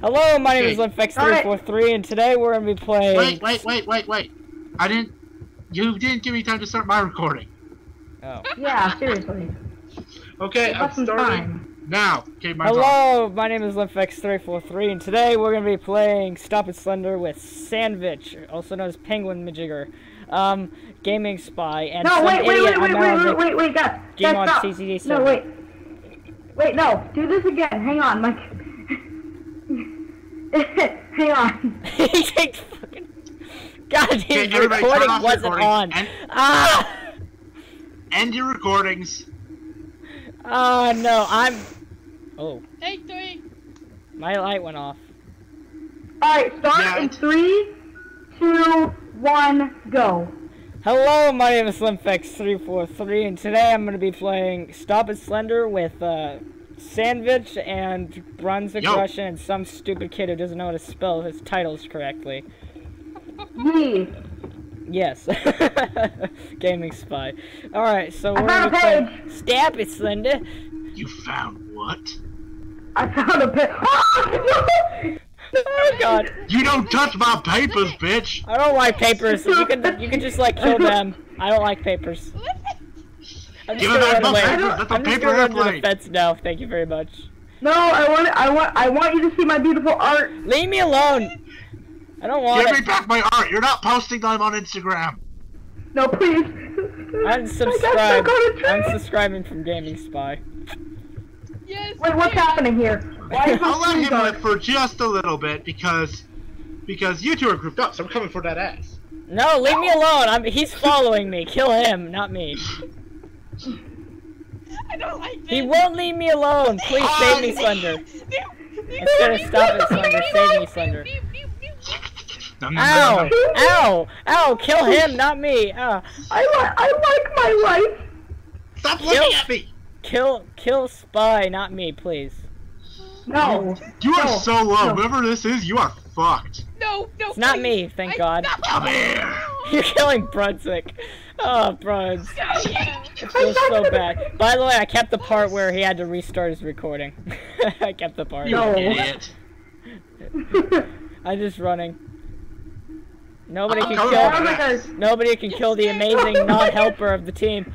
Hello, my name is Okay. Lithex343, and today we're gonna be playing. Wait, wait, wait, wait, wait. I didn't. You didn't give me time to start my recording. Oh. Yeah, seriously. Okay, I'm starting time. now. Okay, my turn. Hello, my name is Lithex343, and today we're gonna be playing Stop It Slender with Sandvich, also known as Penguin Majigger, um, Gaming Spy, and No, some wait, wait, idiot wait, on wait, my wait, own wait, wait, wait, guys. Game guys, on stop. CCD No, server. wait. Wait, no. Do this again. Hang on, Mike. Hang on. he takes fucking. God, his Okay, everybody, turn recording off wasn't recording, on. and- Ah! End your recordings. Oh no, I'm. Oh, Take three. my light went off. Alright, start Yeah, in three, two, one, go. Hello, my name is Lithex343, and today I'm going to be playing Stop It Slender with uh, Sandvich and Brunswick Yo. Russian and some stupid kid who doesn't know how to spell his titles correctly. Yee. Yes. Gaming Spy. Alright, so I we're found going a to play Stop It Slender. You found what? I found a pit. Oh, oh god. You don't touch my papers, bitch. I don't like papers. You can you can just like kill them. I don't like papers. I'm Give it run back my away. papers. That's a I'm just paper gonna run to the airplane. fence now. Thank you very much. no, I want, it, I want, I want you to see my beautiful art. Leave me alone. I don't want Give me back my art. You're not posting them on Instagram. No, please. Unsubscribe. I got stuck on a tree. Unsubscribing from Gaming Spy. Yes. Wait, what's happening here? Why I'll let him live for just a little bit because because you two are grouped up, so I'm coming for that ass. No, leave me alone. I'm. He's following me. Kill him, not me. I don't like this. He won't leave me alone. Please save me, Slender. Instead of stop it, Slender, save me, Slender. Nom, nom, Ow! nom, nom. Ow! Ow! Kill him, not me. Ah. I, li- I like my life. Stop Yo. looking at me. Kill, kill Spy, not me, please. No. You are No, so low. no. Whoever this is, you are fucked. No, no. It's not me, thank I- God. Come here. You're killing Brunswick. Oh, Bruns. Yeah. It feels so bad. By the way, I kept the part where he had to restart his recording. I kept the part. You No. idiot. I'm just running. Nobody can coming kill. for like that. a- Nobody can kill the amazing non-helper of the team.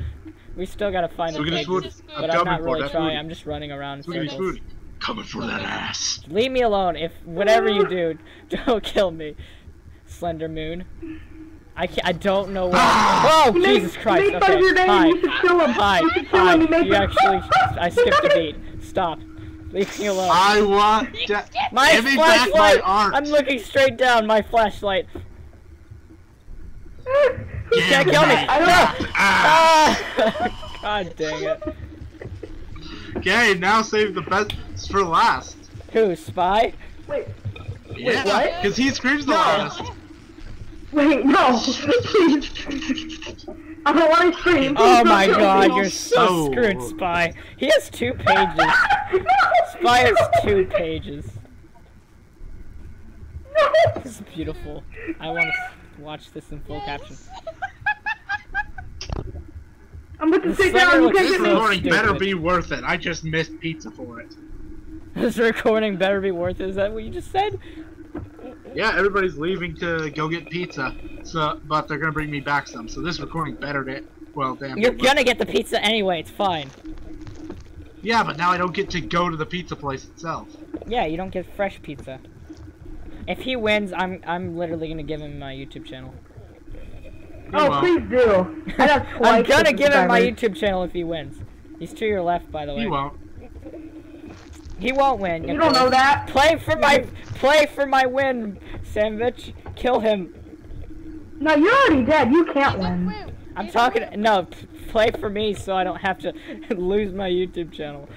We still gotta find the Look pig, food. I'm but I'm not really trying. food. I'm just running around in Food, food, circles. food. Coming for that ass. Leave me alone. If whatever you do, don't kill me, Slender Moon. I can't, I don't know why. Ah! Oh He made- Jesus he Christ! made fun of your name, hi, you should kill him. hi, You should kill hi. him, he made You actually, I skipped a beat. Stop. Leave me alone. I want to My give me back my flashlight! art. I'm looking straight down. My flashlight. You can't kill me. I don't- No. Ah. God dang it. Okay, now save the best for last. Who? Spy? Wait, Yeah, what? because he screams the No. loudest. Wait, no. Please. I don't want to scream. Oh Please my god, me. you're so So- screwed, Spy. He has two pages. Spy has two pages. No. This is beautiful. I want to watch this in full caption. I'm about to The sit down. You looks can't This get so me. recording better be worth it. I just missed pizza for it. This recording better be worth it. Is that what you just said? Yeah, everybody's leaving to go get pizza, so but they're gonna bring me back some. So this recording better to well, damn. You're gonna get the pizza anyway. It's fine. Yeah, but now I don't get to go to the pizza place itself. Yeah, you don't get fresh pizza. If he wins, I'm I'm literally gonna give him my YouTube channel. You Oh, won't. please do. I got twice. I'm gonna give him my. YouTube channel if he wins. He's to your left, by the way. He won't. He won't win. You don't know that. Play for my play for my win, Sandwich. Kill him. No, you're already dead. You can't win. win. I'm You talking. win. No, play for me so I don't have to lose my YouTube channel.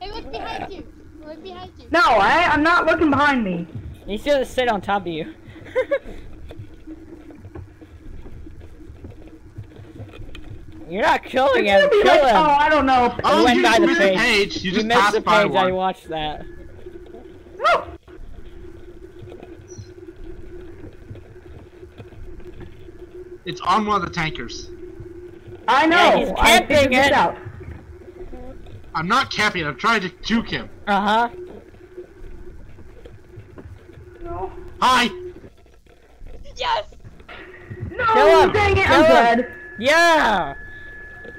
Hey, look behind you. Look behind you. No, I, I'm not looking behind me. He's gonna sit on top of you. You're not killing It's him. Kill like, him. oh, I don't know. Oh, went you by the page. page. You You just missed passed the by page. I watched that. No. It's on one of the tankers. I know. Yeah, he's I camping figured this it. out. I'm not capping. I'm trying to juke him. Uh huh. No. Hi. Yes. No, Kill him! dang it, Kill I'm him! dead. Yeah!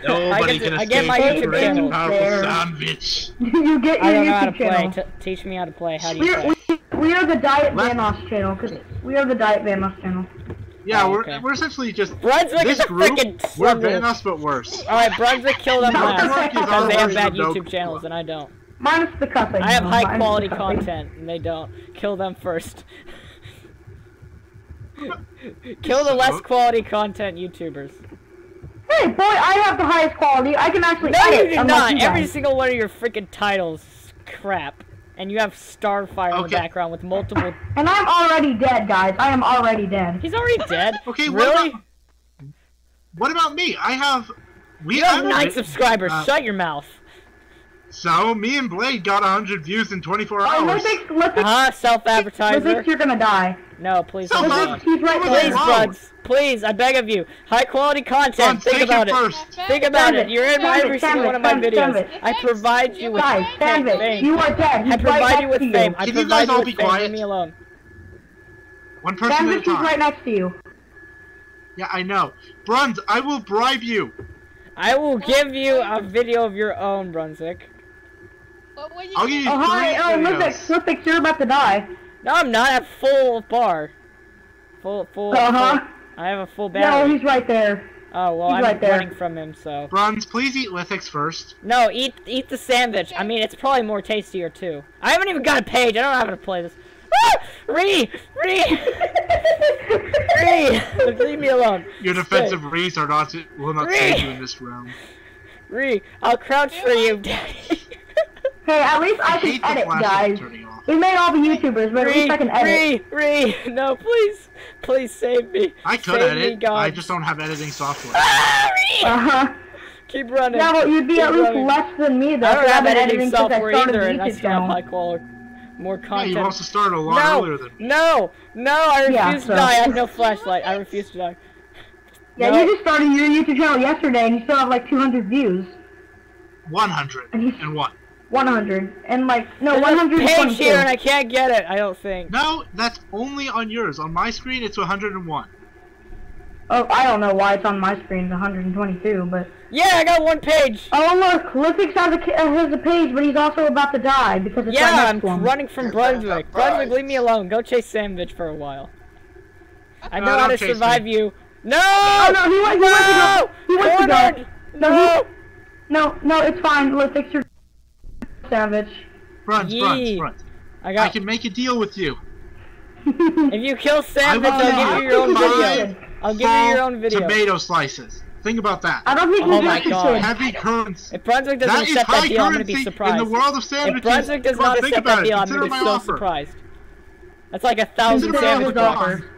Nobody can I get escape my the YouTube great and channel. powerful There. sandwich. you get your I don't know how to YouTube play. channel. T teach me how to play. How do you We're, play? we, we are the Diet What? Vamos channel, cause we are the Diet Vamos channel. Yeah, Oh, we're okay. we're essentially just Brunswick this is a group. freaking We're slugger. Vanos, but worse. Alright, Brunswick killed them No, last because they have bad the dope YouTube channels and I don't. Minus the cussing. I have high minus quality content and they don't. Kill them first. Kill the less quality content YouTubers. Hey, boy, I have the highest quality. I can actually No, edit you do not. you Every single one of your freaking titles crap. And you have Starfire in the background with multiple. And I'm already dead, guys. I am already dead. He's already dead. Okay, what really? about what about me? I have we You have nine subscribers. uh, Shut your mouth. So me and Blade got 100 views in 24 hours. Oh, hours. Lithex, Lithex, Uh huh. Self advertiser. Lithex, you're gonna die. No, please So don't. much- do Lithex, he's right Please, there. Please, Buds. Please, I beg of you. High quality content. Buds, Think about it it. first. Think about it. Sandwich, You're in sandwich, every single one of my videos. I provide you with Guys, Sandwich, fame. you are dead. He's I provide next you with to you. fame. I Can you provide guys you all with be fame. quiet? Leave me alone. One person Sandwich at a time. right next to you. Yeah, I know. Bruns, I will bribe you. I will give you a video of your own, Brunswick. What were you I'll give you Oh, hi, oh, three Lithex, videos. Lithex, you're about to die. No, I'm not at full bar. Full, full. Uh-huh. full- I have a full No, battery. he's right there. oh well, he's I'm right there. from him, so. Bruns, please eat Lithex first. No, eat eat the sandwich. I mean, it's probably more tastier too. I haven't even got a page. I don't know how to play this. Ah! Ree! Ree! Ree! Leave me alone. Your defensive rees are not will not Ree! save you in this round. Ree, I'll crouch for you, daddy. Hey, at least I I can the edit, flash guys. Turning off. We made all the YouTubers, but at Ree, least I can edit. Ree, Ree, no, please, please save me. I could save Me, edit. God. I just don't have editing software. Ah, Ree! Uh-huh. Keep running. Yeah, well, you'd be Keep at least running. less than me, though. I don't 'cause have editing editing since I software either, the and I YouTube still have channel. high quality, more Yeah, content. you also started a lot no, earlier than no, no, I refuse Yeah, to so- die. I have no flashlight. I refuse to die. Yeah, No. you just started your YouTube channel yesterday, and you still have like 200 views. 100 and one. 100. And like, no, There's a 122. page here, and I can't get it. I don't think. No, that's only on yours. On my screen, it's 101. Oh, I don't know why it's on my screen, it's 122, but... Yeah, I got one page. Oh, look, Lithex has a, uh, has a page, but he's also about to die, because it's Yeah, right I'm to him. running from Brunswick. Brunswick, leave me alone. Go chase Sandwich for a while. I know No, how to survive me. you. No! Oh, no, he went, he went to go. He went to go. No! No, No, no, it's fine, Lithex, you're savage. Bruns, Yee. Bruns, Bruns. I I can make a deal with you. If you kill Sandwich, I I'll give you your own video. I'll give you your own video. Tomato slices. Think about that. I don't think Oh he's my interested. God. Heavy currency. If Brunswick doesn't That is accept that high deal, I'm gonna currency be surprised. in the world of sandwiches, If. Brunswick does not accept that it. deal, I'm gonna be so offer. surprised. That's like a thousand Consider sandwich offer.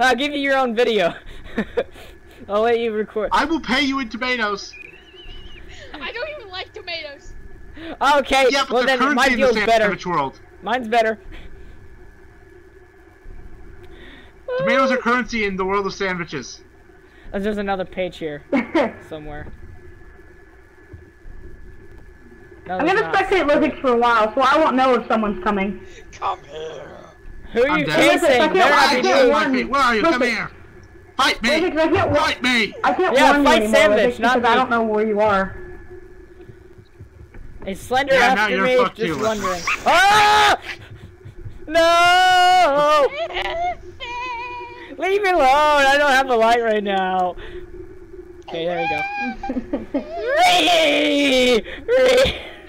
I'll give you your own video. I'll let you record. I will pay you in tomatoes. I don't even like tomatoes. Okay, Yeah, but well then currency my in the deal's better. sandwich world. Mine's better. Tomatoes are currency in the world of sandwiches. Uh, There's another page here somewhere. No, I'm gonna not. spectate Lithex for a while, so I won't know if someone's coming. Come here. Who are I'm you dead. chasing? Listen, I not be can't me. Where are you? Come Listen. here. Fight me. Lithex, I can't wa- Fight me. I can't Yeah, warn fight you anymore, Sandwich, Lithex, not because I don't know where you are. Is Slender Yeah, after me? Just too, wondering. Ah! No! Leave me alone. I don't have a light right now. Okay, there you go.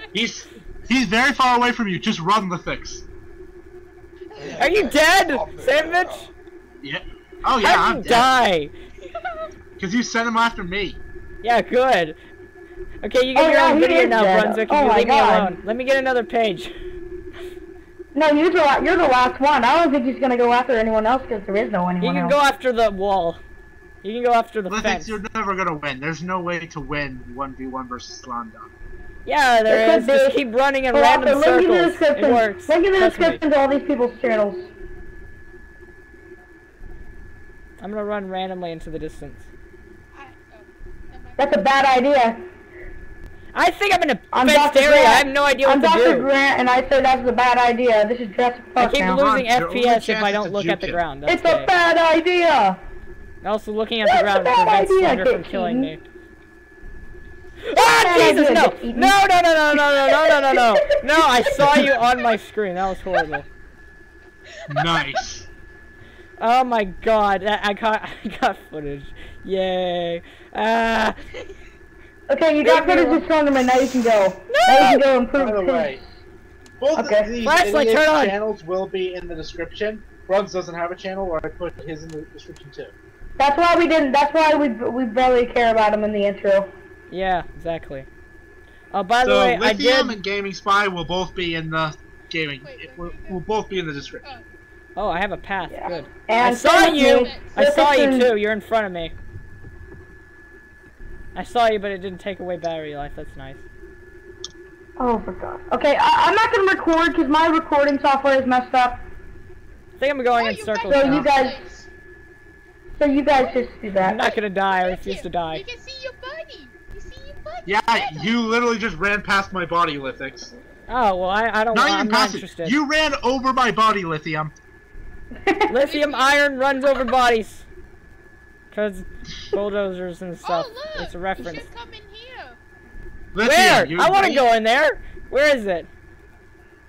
He's he's very far away from you. Just run the fix. Are you dead, Sandwich? Yeah. Oh yeah, How'd I'm you dead. die? Because you sent him after me. Yeah, good. Okay, you get Oh, your own he video now, dead. Brunswick, oh if Oh you my leave me alone. Let me get another page. No, you're the, you're the last one. I don't think he's gonna go after anyone else because there is no anyone You anyone can else. go after the wall. You can go after the Lithex, fence. you're never gonna win. There's no way to win 1v1 versus Slanda. Yeah, there There is. Just be. keep running in Well, random link in the circles. It description. works. Link in the Trust me. description to all these people's channels. I'm gonna run randomly into the distance. I, am I- That's a bad idea. I think I'm in a I'm Dr. area. Grant. I have no idea what I'm to Dr. do. Grant, and I say that's a bad idea. This is Jurassic I keep now. losing Your only FPS if I don't look at the it. ground. That's It's a bad idea. Also, looking at the ground a bad prevents Slender from Kit killing me. Ah, bad Jesus, no! No, no, no, no, no, no, no, no, no, no! No, I saw you on my screen. That was horrible. Nice. Oh my god, that- I got, I got footage. Yay. Ah. Okay, you got Leave me footage of Slenderman. Now you can go. No! Now you can go improve. By the his- way, both Okay. of these Flashlight, turn on. channels will be in the description. Bruns doesn't have a channel, or I put his in the description too. That's why we didn't. That's why we we barely care about him in the intro. Yeah, exactly. Oh, by the So way, I Lithium did. and Gaming Spy will both be in the gaming. Wait, It wait, will, wait. will both be in the description. Oh, I have a path. Yeah. Good. And I saw you. I saw you too. You're in front of me. I saw you, but it didn't take away battery life. That's nice. Oh, for God. Okay, I, I'm not gonna record because my recording software is messed up. I think I'm going Oh, in circles So now. you guys- So you guys just do that. I'm not gonna die. I refuse to die. You can see your buddy. You see your buddy. Yeah, you literally just ran past my body, Lithex. Oh well, I, I don't. Not I'm even past it. You ran over my body, Lithium. Lithium iron runs over bodies. Cause bulldozers and oh, stuff. Oh, look. it's a You reference. should come in here. Lithium, Where? you- I want to go in there. Where is it?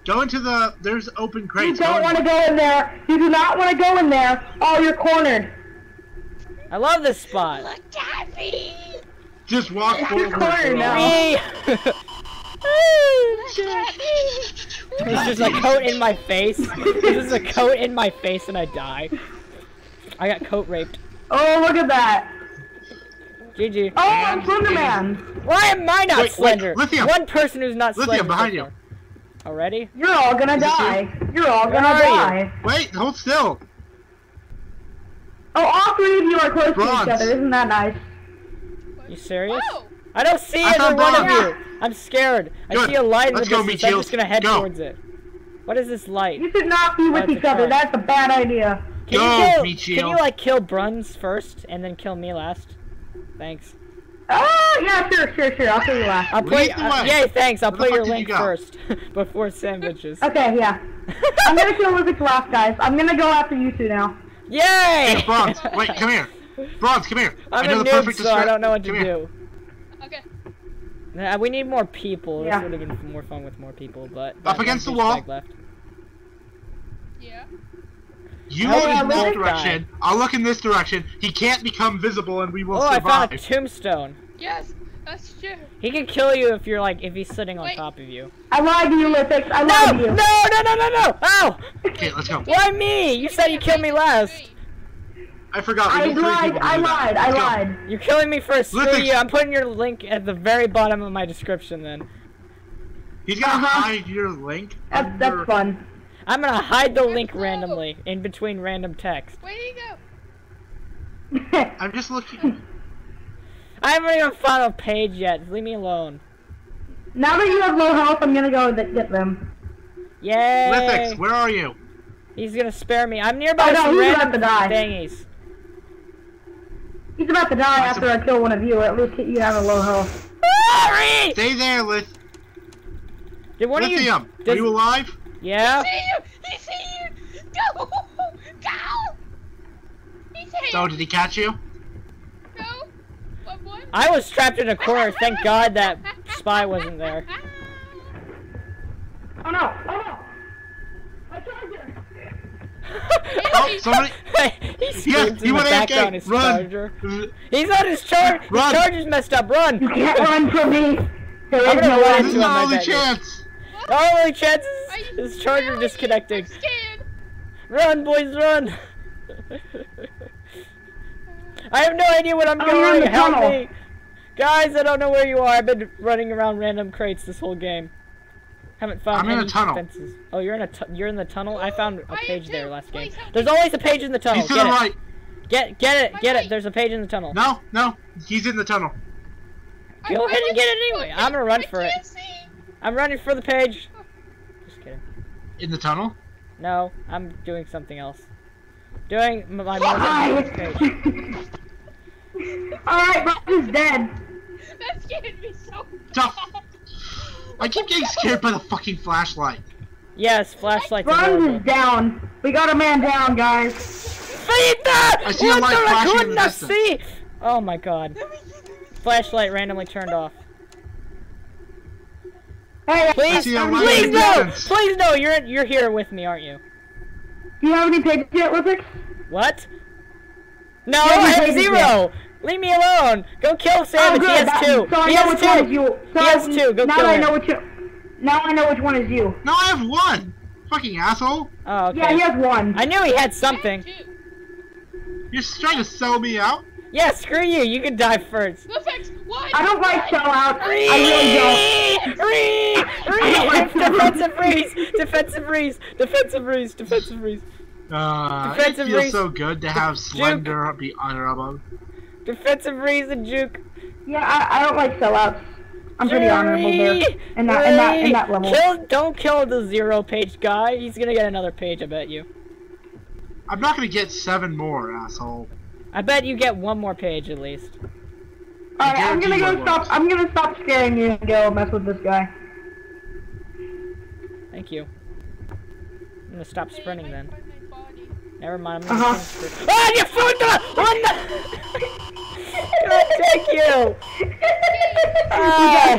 Go into the. There's open crates. You don't want to go in there. You do not want to go in there. Oh, you're cornered. I love this spot. Look at me. Just walk You're forward. cornered now. Me. Look. There's just a coat in my face. There's just a coat in my face and I die. I got coat raped. Oh, look at that. GG. Oh, I'm Slenderman. Why am I not Wait, wait, slender? Lithium. One person who's not Lithium, slender. so behind you. Already? You're all gonna Is die. You're all gonna are you? die. Wait, hold still. Oh, all three of you are close Bronze. to each other. Isn't that nice? You serious? Oh. I don't see I either found one of you. I'm scared. I see a light in Let's the go, distance. I'm just gonna head Go. towards it. What is this light? You should not be with That's each other. crime. That's a bad idea. Can Go, you kill, Michio. Can you like kill Bruns first and then kill me last? Thanks. Oh, yeah, sure, sure, sure. I'll kill you last. I'll put. Lead the Uh, yay, thanks. I'll Where the put your fuck did you link first before sandwiches. Okay, yeah. I'm gonna kill Lizard last, guys. I'm gonna go after you two now. Yay! Hey, Bronze, wait, come here. Bronze, come here. I'm I know a the noob, perfect so I don't know what to come here. do. Okay. Nah, we need more people. Yeah. This would have been more fun with more people, but Up against the wall. Left. Yeah. You Oh, look in this Lizard direction. I'll look in this direction. He can't become visible, and we will survive. Oh, I found a tombstone. Yes. That's true. He can kill you if you're like if he's sitting on top of you. I lied to you, Lithex. I No! lied to you. No! No! No! No! no. Ow! Okay, let's go. Why me? You said you killed me last. I forgot. We I need three lied. I lied. I lied. You're killing me first. Screw you. I'm putting your link at the very bottom of my description. Then He's gonna Uh-huh. hide your link. That's under- that's fun. I'm gonna hide the link go. randomly in between random text. Where do you go? I'm just looking. I haven't even found a page yet. Leave me alone. now that you have low health, I'm gonna go th- get them. Yay! Lithex, where are you? He's gonna spare me. I'm nearby Oh, no, some he's random about to die. thingies. He's about to die Nice. after I kill one of you. At least you have a low health. Sorry! Stay there, Lith. Did one Lithium. of you? Are you alive? Yeah. See you! He's here! Go! Go! He's here! So, oh, did he catch you? No? What, what? I was trapped in a corner. Thank God that spy wasn't there. Oh no! Oh no! My charger! Oh, somebody. he screams Yes, in he the went background. AFK. His Run. charger. Uh, He's on his charger. His Run. charger's messed up. Run. You can't run from me. There I'm is gonna no run This into is him, I our only chance. Oh, only chances. Are you charger really? disconnecting. I'm. Run, boys, run. I have no idea what I'm Oh, you're in doing. Help tunnel. me. Guys, I don't know where you are. I've been running around random crates this whole game. Haven't found I'm in a any tunnel. fences. Oh, you're in a tu- you're in the tunnel. I found a page there last game. There's always a page in the tunnel. He's to Get the it. right. Get get it. Get it. There's a page in the tunnel. No, no. He's in the tunnel. Go ahead and get it anyway. I'm gonna run for it. I'm running for the page. Just kidding. In the tunnel? No, I'm doing something else. Doing my Hi. most page. Alright, Brock is dead. That's scared me so Tough. I keep getting scared by the fucking flashlight. Yes, flashlights are is down. We got a man down, guys. Vita! I see a What light the flashing in could the not distance. see? Oh my god. Flashlight randomly turned off. Hey, Please, see a please in the no! Please no! You're you're here with me, aren't you? do you have any pages yet, Rubik? What? No, Yeah, I you have zero. yet. Leave me alone. Go kill Oh, Savage. good. he has two. So I he know has which one is two. you. So He has two. Go now kill I him. know which. Now I know which one is you. No, I have one. Fucking asshole. Oh, okay. Yeah, he has one. I knew he had something. You're trying to sell me out. Yeah, screw you. You can die first. Perfect. One. I don't like one. sellouts. I really don't. Ree! I Ree! Defensive freeze! Defensive freeze! Defensive freeze! Defensive freeze! Uh, it feels race. so good to have Slender be honorable. Defensive freeze and juke! Yeah, I, I don't like sellouts. I'm pretty honorable there. Ree! In that, in that, in that Ree! level. Kill, don't kill the zero page guy. He's gonna get another page, I bet you. I'm not gonna get seven more, asshole. I bet you get one more page at least. Alright, I'm gonna go stop. won't. I'm gonna stop scaring you and go mess with this guy. Thank you. I'm gonna stop Hey, sprinting then. my- my body. Never mind, I'm gonna Uh-huh. sprint. Ah, you fooled the one the God, thank you! Ah,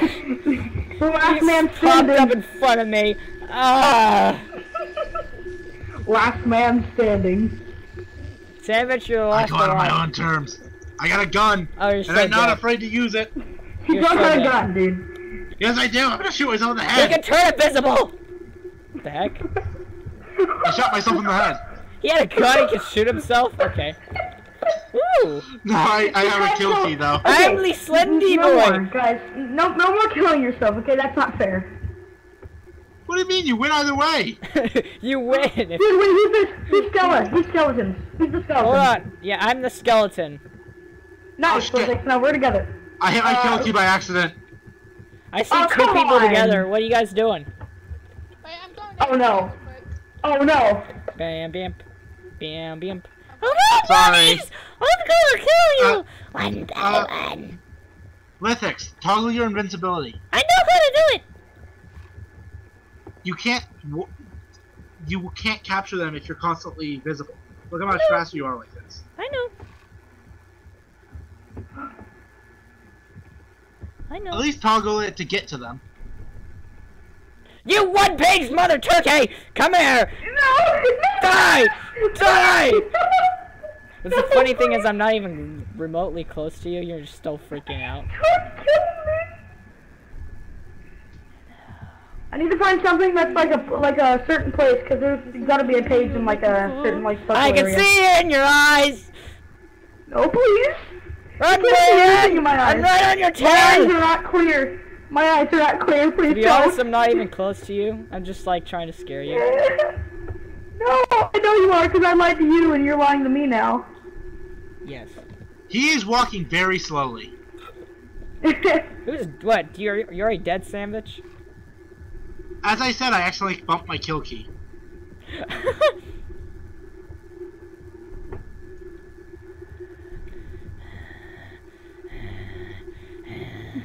the last man popped up in front of me. Ah, Last man standing. Savage, you're the I last go out on my own terms. I got a gun, Oh, you're and so I'm not dead. afraid to use it. You're does so a gun, dude. Yes, I do. I'm gonna shoot myself in the head. You can turn invisible! What the heck? I shot myself in the head. He had a gun, he can shoot himself? Okay. Woo! No, I, I have a kill key though. I'm the Slendy no boy. More, guys, no, no more killing yourself. Okay, that's not fair. What do you mean? You win either way. you win! Dude, wait, who's this? Who's skeleton? Who's skeleton? Who's the skeleton? Hold on. Yeah, I'm the skeleton. Nice, Oh, shit. Rubik. Now we're together. I hit my Uh, kill key by accident. I see Oh, two people on. together. What are you guys doing? Wait, I'm going Oh, no. Oh no. Bam, bam, bam, bam. Oh, no, Sorry. buddies! I'm gonna kill you! Uh, one by uh, one. Lithex, toggle your invincibility. I know how to do it! You can't. You can't capture them if you're constantly visible. Look how much faster you are like this. I know. I know. At least toggle it to get to them. You one-page mother turkey! Come here! No! Die! Die! But the funny thing is, I'm not even remotely close to you. You're just still freaking out. I need to find something that's like a like a certain place because there's got to be a page in like a mm-hmm. certain like special I can area. see it in your eyes. No, please. Run, can't see anything in my I'm right on your tail. My eyes are not clear. My eyes are not clear. Please To be don't. honest, I'm not even close to you. I'm just like trying to scare you. no, I know you are because I lied to you and you're lying to me now. Yes. He is walking very slowly. Who's what? You're you're a dead, sandwich. As I said, I actually bumped my kill key.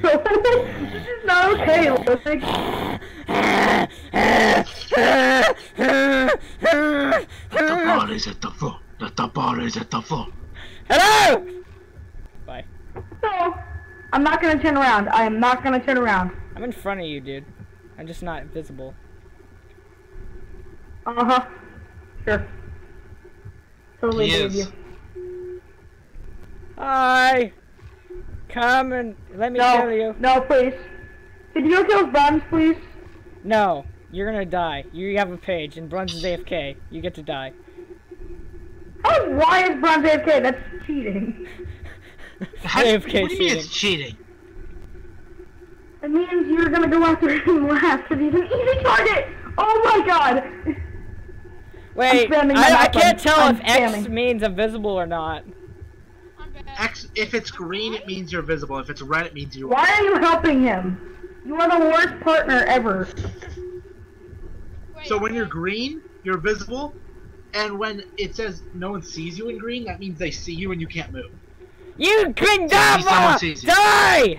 this is not okay, Ludwig. The bar is at the floor. The bar is at the floor. Hello. Bye. No, I'm not gonna turn around. I am not gonna turn around. I'm in front of you, dude. I'm just not visible. Uh huh. Sure. Totally He believe is. you. Hi. Come and let me No, kill you. no, please. Could you go kill his buns, please? No, you're gonna die. You have a page, and Bruns is AFK. You get to die. Oh, why is bronze AFK? That's cheating. How, AFK what do you mean cheating. it's cheating? It means you're gonna go after him last because he's an easy target. Oh my god. Wait, I, I can't tell I'm if X means invisible or not. X, if it's green, it means you're visible. If it's red, it means you. Are. Why are you helping him? You are the worst partner ever. Wait, So when you're green, you're visible, and when it says no one sees you in green, that means they see you and you can't move. You someone Grindava! sees. Die!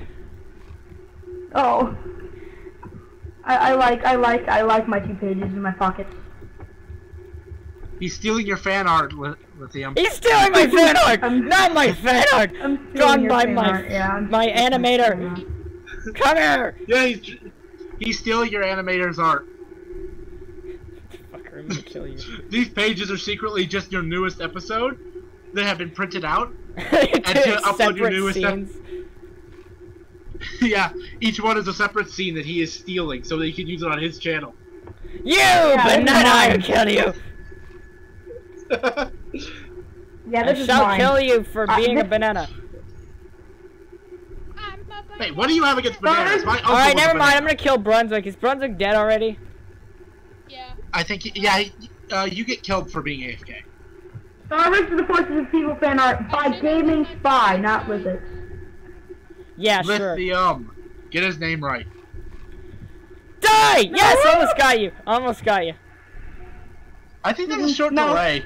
Oh. I, I like I like I like my two pages in my pocket. He's stealing your fan art, Lithium. He's stealing my fan art! I'm- Not my fan art! I'm stealing Drawn by my, art, yeah, my stealing your fan animator! Come here! Yeah, he's, he's stealing your animator's art. Fucker, I'm gonna kill you. These pages are secretly just your newest episode that have been printed out. and to upload your newest ep- scenes. yeah, each one is a separate scene that he is stealing so that he can use it on his channel. You this is banana! I mine. will kill you! Yeah, I this is shall mine. kill you for Uh, being a banana. I'm a what do you have against bananas? My Alright, never mind. I'm gonna kill Brunswick. Is Brunswick dead already? Yeah. I think, yeah, uh, you get killed for being AFK. Starburst to the Forces of People fan art by Gaming Spy, not Lizards. Yeah, sure. Lithium. Get his name right. Die! Yes, almost got you. Almost got you. I think there's mm-hmm. a short No. delay.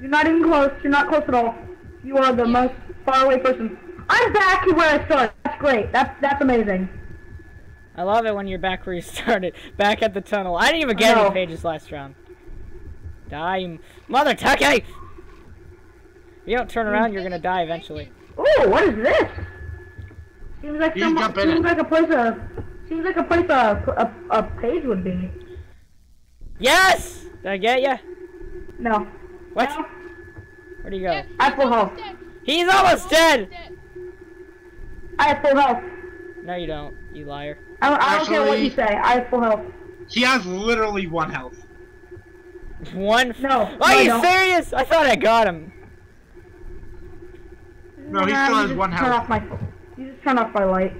You're not even close. You're not close at all. You are the most far away person. I'm back to where I started. That's great. That's that's amazing. I love it when you're back where you started. Back at the tunnel. I didn't even get I know. any pages last round. Die, you mother Take! If you don't turn around, you're gonna die eventually. Ooh, what is this? Seems like You some, jump in seems it. like a place a seems like a place a, a, a page would be. Yes! Did I get you? No. What? No. Where do you go? Yes, I have full health. dead. He's almost dead! Dead. I have full health. No, you don't, you liar. I don't, I don't care what you say. I have full health. He has literally one health. One. No. Are no, you don't. serious? I thought I got him. No, he Nah, still has just one turn health. Off my, you just turn off my light.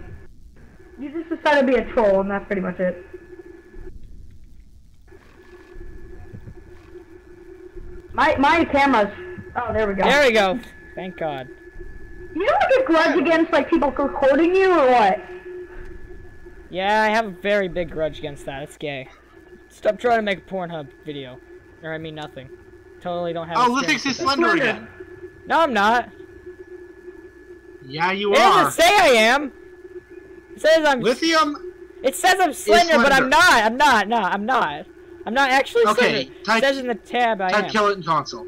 You just decide to be a troll, and that's pretty much it. My my camera's. Oh, there we go. There we go. Thank God. You don't get grudge against like people recording you or what? Yeah, I have a very big grudge against that. It's gay. Stop trying to make a Pornhub video. Or I mean nothing. Totally don't have Oh, experience Lithex is with that. slender Slender. again. No, I'm not. Yeah, you It are. doesn't say I am. It says I'm. Lithium. It says I'm slender, but I'm not. I'm not. No, I'm not. I'm not actually Okay, slender. type- it says in the tab I Type am. kill it in console.